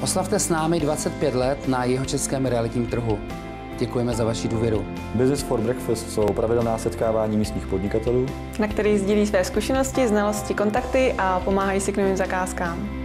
Oslavte s námi 25 let na jihočeském realitním trhu. Děkujeme za vaši důvěru. Business for Breakfast jsou pravidelná setkávání místních podnikatelů, na kterých sdílí své zkušenosti, znalosti, kontakty a pomáhají si k novým zakázkám.